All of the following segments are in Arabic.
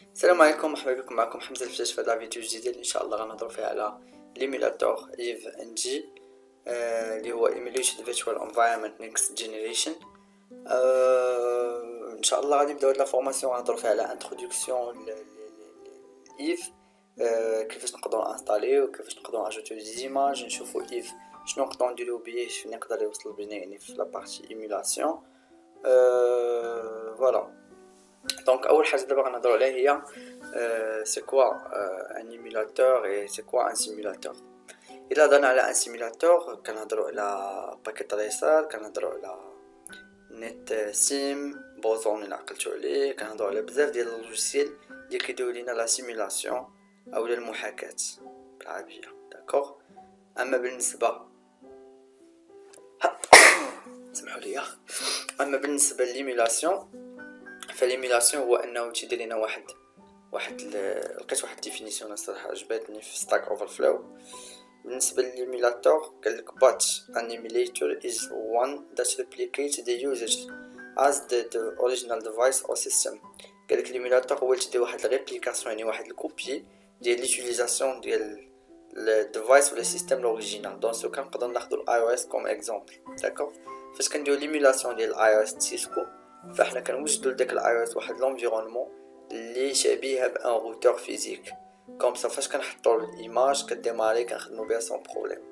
السلام عليكم مرحبا بكم معكم حمزة الفجاج في هذا الفيديو الجديد إن شاء الله غنهضروا فيه على l'émulateur EVE-NG اللي هو Emulation Virtual Environment Next Generation إن شاء الله غادي نبداو la formation غنهضروا فيها على introduction EVE كيفاش نقدروا انستاليو كيفاش نقدروا اجوتيو des images نشوفوا EVE شنو نقدروا نديرو بيه شنو نقدر يوصل بينا يعني في la partie émulation. Voilà Donc, أول حاجة دابا غنهضروا عليها هي c'est quoi un émulateur et c'est quoi un simulateur الا هضرنا على un simulateur كنهضروا على Packet Tracer كنهضروا على NetSim Boson إلى عقلتو عليه كنهضروا على بزاف ديال ال logiciels اللي كيديروا لينا la simulation أو المحاكاة. بالعربيه d'accord أما بالنسبة سمحوا لي أما بالنسبة ل l'émulation ف l'émulation هو أنه تيدير لنا واحد واحد لقيت واحد définition الصراحة عجبتني في Stack Overflow بالنسبة ل l'émulateur قالك but an emulator is one that replicate the usage as the original device or system قالك l'émulateur هو اللي تدير واحد réplication يعني واحد ال copie ديال l'utilisation ديال ال device ولا ال system l'original donc so كنقدر ناخذ ال IOS comme exemple d'accord فاش كنديرو l'émulation ديال ال IOS Cisco فإحنا كنوجدو لداك ال IOS واحد l'environnement اللي شبيه ب un routeur physique comme ça فاش كنحطو ال image كديماري كنخدمو بها sans problème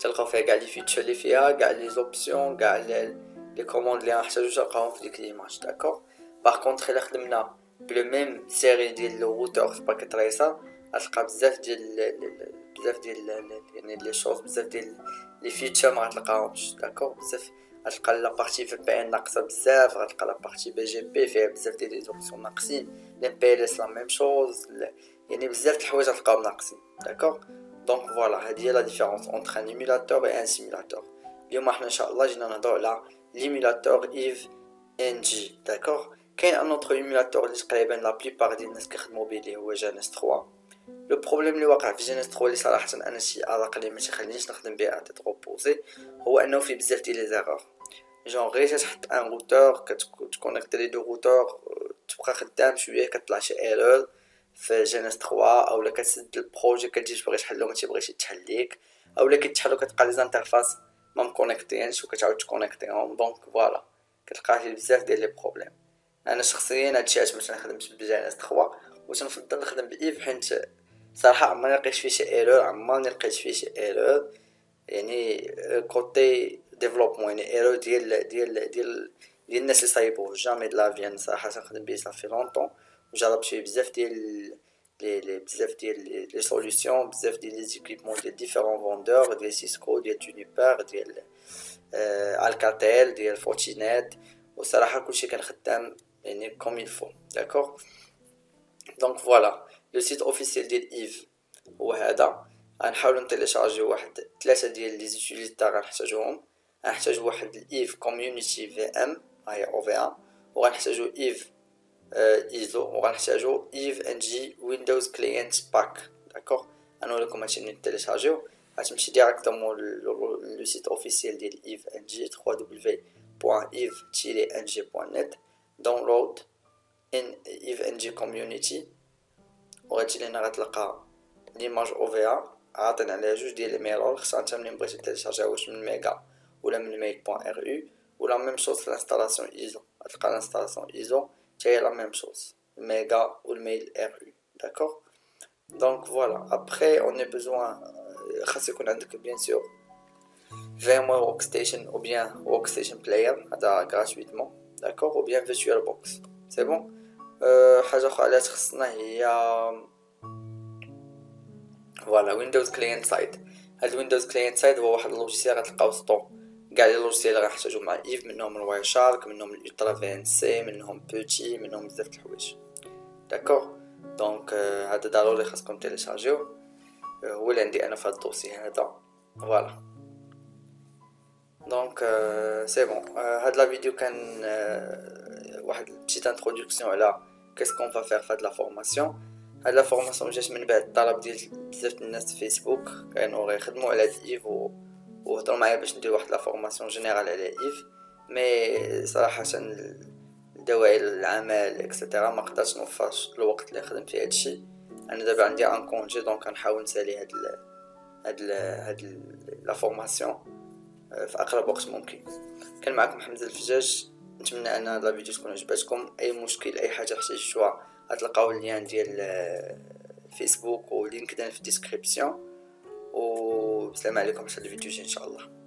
تلقاو فيها كاع les features اللي فيها كاع les options كاع les commandes اللي غنحتاجو تلقاوهم في ديك ال image d'accord par contre إلا خدمنا ب le même série ديال le routeur في Packet Tracer غتلقى بزاف ديال بزاف ديال يعني les choses بزاف ديال les features ما غتلقاهمش d'accord بزاف غتلقى la partie VPN ناقصه بزاف غتلقى la partie BGP فيها بزاف ديال les options ناقصين MPLS la même chose يعني بزاف د الحوايج غتلقاهم ناقصين d'accord donc voilà هادي هي la différence entre un émulateur et un simulateur اليوم إحنا ان شاء الله جينا نهضروا على l'émulateur EVE-NG d'accord كاين un autre émulateur اللي تقريبا la plupart ديال الناس كيخدموا به اللي هو GNS3 le problème اللي واقع في GNS3 اللي صراحة أنا شي علاقه اللي ما تيخلينيش نخدم بها tête reposée هو انه فيه بزاف ديال les erreurs genre غير تحط un routeur كتكونيكتي les deux routeurs تبقى خدام شوية كطلع شي erreur في GNS3 اولا كتسد ال projet كتجي تبغي تحلو ما تيبغيش يتحل ليك اولا كيتحلو كتلقى les interfaces ما مكونيكتينش وكتعاود تكونيكتيهم donc voilà كتلقى فيه بزاف ديال les problèmes أنا شخصيا هادشي علاش باش نخدمش ب GNS3 وتنفضل نخدم ب EVE حيت صراحة عمرني لقيت فيه شي erreur عمرني لقيت فيه شي erreur يعني côté développement يعني erreur ديال ديال ديال ديال الناس اللي صايبوه jamais de la vie صراحة تنخدم بيه صافي longtemps وجربت فيه بزاف ديال les بزاف ديال les solutions بزاف ديال les équipements ديال différents vendeurs ديال Cisco ديال Juniper ديال Alcatel ديال Fortinet وصراحه كلشي كان خدام يعني comme il faut d'accord donc voilà le site officiel ديال EVE هو هذا غنحاولو نتيليشارجيو واحد ثلاثة ديال les utilitaires غنحتاجوهم غنحتاج واحد ال EVE Community VM هي OVA وغنحتاجو EVE ISO وغنحتاجو EVE-NG Windows Client Pack. d'accord؟ غنوريكم هادشي منين تيليشارجيو غتمشي directement le site officiel ديال EVE-NG 3w.eve-ng.net download EVE-NG Community. وغتجي لهنا غتلقى l'image OVA. عاطين عليها جوج ديال ال mirror خصها انت منين بغيتي تيليشارجيها واش من Mega. ولا من Mail.ru و la même chose في l'installation ISO غتلقى l'installation ISO حتى هي la même chose ال Mega وال Mail.ru d'accord donc voilà après on a besoin خاص يكون عندك bien sûr VMware Workstation ou bien Workstation Player هذا gratuitement d'accord ou bien VirtualBox c'est bon حاجة أخرى اللي تخصنا هي voilà Windows client side هاد Windows client side هو واحد ال logiciel غتلقاو سطو كاع les logiciels اللي غنحتاجو مع EVE منهم ال Wireshark منهم ال UltraVNC منهم PuTTY منهم بزاف د الحوايج d'accord donc هذا ضروري خاصكم تيليشارجيو. هو اللي عندي أنا في هاد ال dossier هذا. voilà donc c'est bon هاد la vidéo كان واحد petite introduction على qu'est-ce qu'on va faire فهاد la formation هاد la formation جات من بعد الطلب ديال بزاف الناس في فيسبوك كانوا غيخدموا على هاد EVE و وهضروا معايا باش ندير واحد la formation générale على EVE mais صراحة دواعي العمل extra ما قدرتش نوفر الوقت اللي نخدم فيه هادشي أنا دابا عندي en congé donc كنحاول نسالي هاد ال هاد ال هاد la formation في اقرب وقت ممكن كان معكم محمد الفجاج نتمنى ان هاد la vidéo تكون عجبتكم اي مشكل اي حاجة احتاجتوها غتلقاو ال lien ديال فيسبوك و LinkedIn في ال description والسلام عليكم حتى الفيديو إن شاء الله.